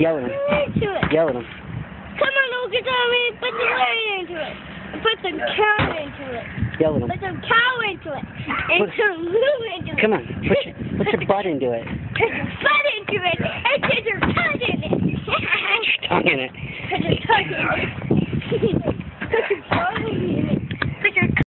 Yell at him. Yell at him. Come on, Uncle Tommy. Put the lion into it. Put some cow into it. Yell at him. Put some cow into it. And Put- some loo into it. Come on. Put your, put your butt into it. Put your butt into it. And put your. Tongue in it. Put your tongue in it. Put your tongue in it.